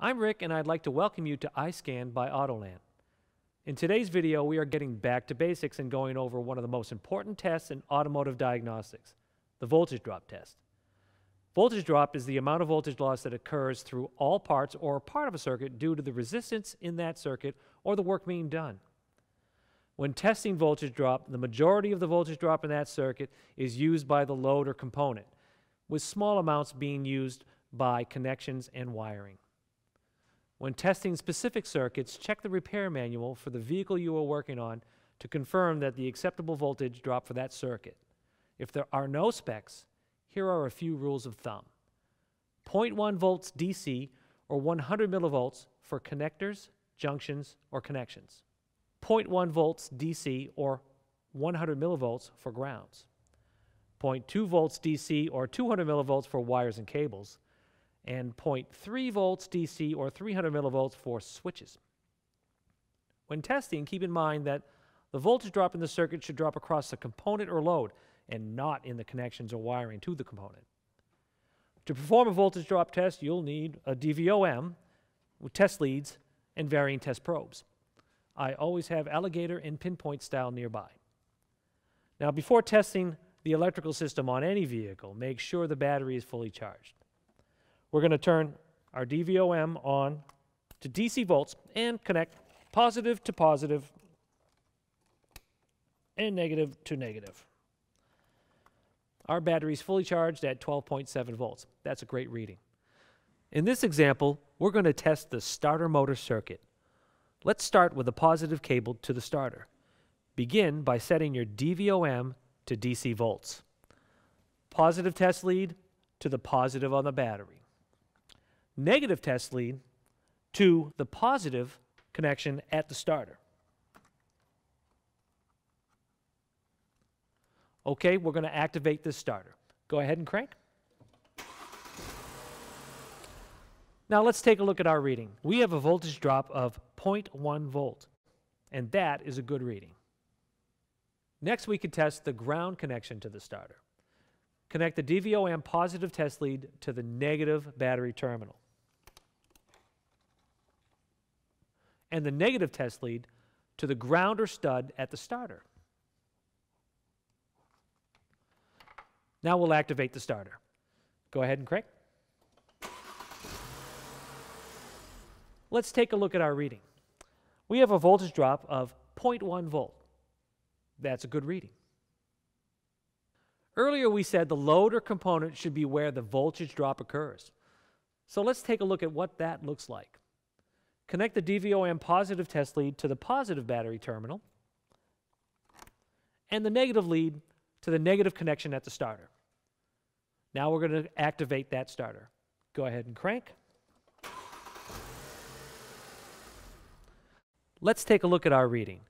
I'm Rick and I'd like to welcome you to iSCAN by Autoland. In today's video, we are getting back to basics and going over one of the most important tests in automotive diagnostics, the voltage drop test. Voltage drop is the amount of voltage loss that occurs through all parts or part of a circuit due to the resistance in that circuit or the work being done. When testing voltage drop, the majority of the voltage drop in that circuit is used by the load or component, with small amounts being used by connections and wiring. When testing specific circuits, check the repair manual for the vehicle you are working on to confirm that the acceptable voltage drop for that circuit. If there are no specs, here are a few rules of thumb. 0.1 volts DC or 100 millivolts for connectors, junctions, or connections. 0.1 volts DC or 100 millivolts for grounds. 0.2 volts DC or 200 millivolts for wires and cables. And 0.3 volts DC or 300 millivolts for switches. When testing, keep in mind that the voltage drop in the circuit should drop across the component or load and not in the connections or wiring to the component. To perform a voltage drop test, you'll need a DVOM with test leads and varying test probes. I always have alligator and pinpoint style nearby. Now, before testing the electrical system on any vehicle, make sure the battery is fully charged. We're going to turn our DVOM on to DC volts and connect positive to positive and negative to negative. Our battery is fully charged at 12.7 volts. That's a great reading. In this example, we're going to test the starter motor circuit. Let's start with a positive cable to the starter. Begin by setting your DVOM to DC volts. Positive test lead to the positive on the battery. Negative test lead to the positive connection at the starter. Okay, we're going to activate this starter. Go ahead and crank. Now let's take a look at our reading. We have a voltage drop of 0.1 volt, and that is a good reading. Next, we can test the ground connection to the starter. Connect the DVOM positive test lead to the negative battery terminal. And the negative test lead to the ground or stud at the starter. Now we'll activate the starter. Go ahead and crank. Let's take a look at our reading. We have a voltage drop of 0.1 volt. That's a good reading. Earlier we said the load or component should be where the voltage drop occurs. So let's take a look at what that looks like. Connect the DVOM positive test lead to the positive battery terminal and the negative lead to the negative connection at the starter. Now we're going to activate that starter. Go ahead and crank. Let's take a look at our reading.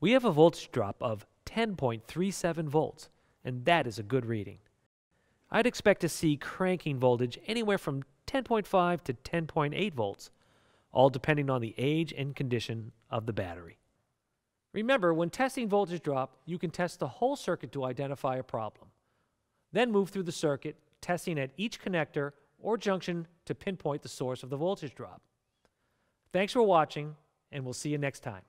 We have a voltage drop of 10.37 volts, and that is a good reading. I'd expect to see cranking voltage anywhere from 10.5 to 10.8 volts, all depending on the age and condition of the battery. Remember, when testing voltage drop, you can test the whole circuit to identify a problem. Then move through the circuit, testing at each connector or junction to pinpoint the source of the voltage drop. Thanks for watching, and we'll see you next time.